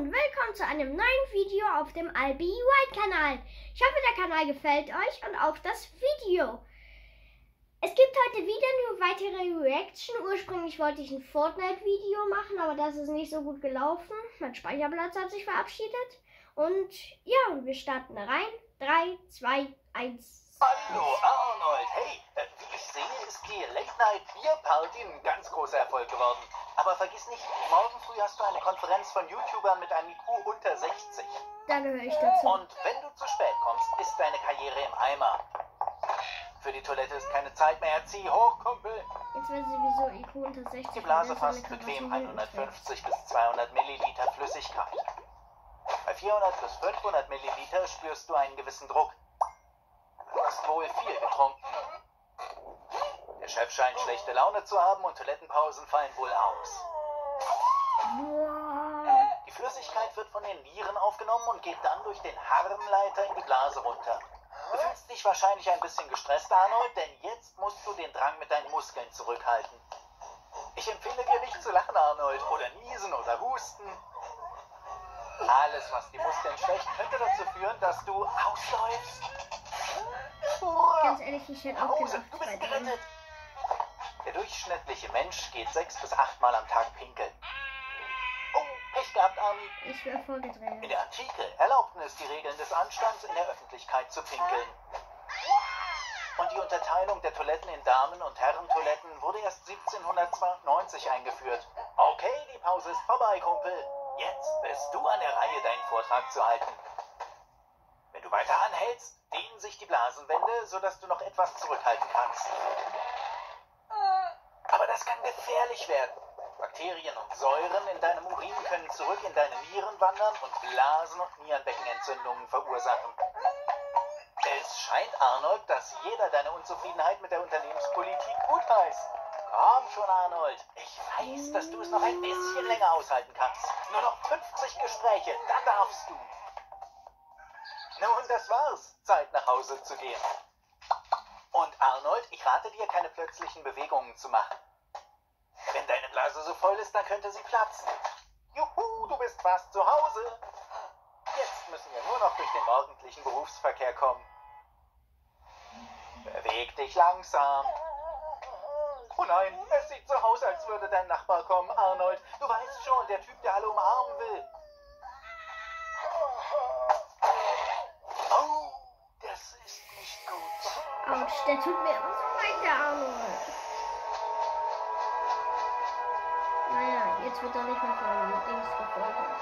und willkommen zu einem neuen Video auf dem Albi White Kanal. Ich hoffe, der Kanal gefällt euch und auch das Video. Es gibt heute wieder eine weitere Reaction. Ursprünglich wollte ich ein Fortnite-Video machen, aber das ist nicht so gut gelaufen. Mein Speicherplatz hat sich verabschiedet. Und ja, wir starten rein. 3, 2, 1. Hallo Arnold, hey, äh, sehe, ist die Late Night Beer Party ein ganz großer Erfolg geworden. Aber vergiss nicht, morgen früh hast du eine Konferenz von YouTubern mit einem IQ unter 60. Da gehöre ich dazu. Und wenn du zu spät kommst, ist deine Karriere im Eimer. Für die Toilette ist keine Zeit mehr. Zieh hoch, Kumpel. Jetzt weiß ich sowieso IQ unter 60. Die Blase fasst bequem Krawatte hinten 150 bis 200 Milliliter Flüssigkeit. Bei 400 bis 500 Milliliter spürst du einen gewissen Druck. Du hast wohl viel getrunken. Chef scheint schlechte Laune zu haben und Toilettenpausen fallen wohl aus. Die Flüssigkeit wird von den Nieren aufgenommen und geht dann durch den Harnleiter in die Blase runter. Du fühlst dich wahrscheinlich ein bisschen gestresst, Arnold, denn jetzt musst du den Drang mit deinen Muskeln zurückhalten. Ich empfehle dir nicht zu lachen, Arnold, oder niesen oder husten. Alles, was die Muskeln schwächt, könnte dazu führen, dass du ausläufst. Ganz ehrlich, ich hätte auch Hause, gelacht du bist gerettet. Der durchschnittliche Mensch geht sechs bis achtmal am Tag pinkeln. Oh, Pech gehabt, Armin. Ich wäre In vorgedreht. der Antike erlaubten es die Regeln des Anstands, in der Öffentlichkeit zu pinkeln. Und die Unterteilung der Toiletten in Damen- und Herrentoiletten wurde erst 1792 eingeführt. Okay, die Pause ist vorbei, Kumpel. Jetzt bist du an der Reihe, deinen Vortrag zu halten. Wenn du weiter anhältst, dehnen sich die Blasenwände, sodass du noch etwas zurückhalten kannst. Das kann gefährlich werden. Bakterien und Säuren in deinem Urin können zurück in deine Nieren wandern und Blasen- und Nierenbeckenentzündungen verursachen. Es scheint, Arnold, dass jeder deine Unzufriedenheit mit der Unternehmenspolitik gutheißt. Komm schon, Arnold. Ich weiß, dass du es noch ein bisschen länger aushalten kannst. Nur noch 50 Gespräche, dann darfst du. Nun, das war's. Zeit nach Hause zu gehen. Und Arnold, ich rate dir, keine plötzlichen Bewegungen zu machen. Blase so voll ist, dann könnte sie platzen. Juhu, du bist fast zu Hause. Jetzt müssen wir nur noch durch den morgendlichen Berufsverkehr kommen. Beweg dich langsam. Oh nein, es sieht so aus, als würde dein Nachbar kommen, Arnold. Du weißt schon, der Typ, der alle umarmen will. Oh, das ist nicht gut. Autsch, der tut mir immer so leid, Arme. Jetzt wird er nicht mehr von Dings verfolgt.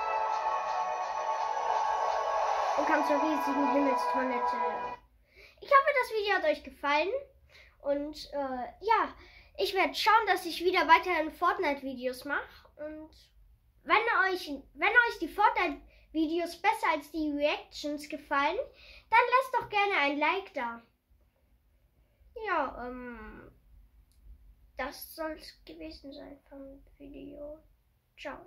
Und kam zur riesigen Himmelstoilette. Ich hoffe, das Video hat euch gefallen. Und äh, ja, ich werde schauen, dass ich wieder weiterhin Fortnite-Videos mache. Und wenn euch, wenn euch die Fortnite-Videos besser als die Reactions gefallen, dann lasst doch gerne ein Like da. Ja, ähm, das soll es gewesen sein vom Video. Ciao.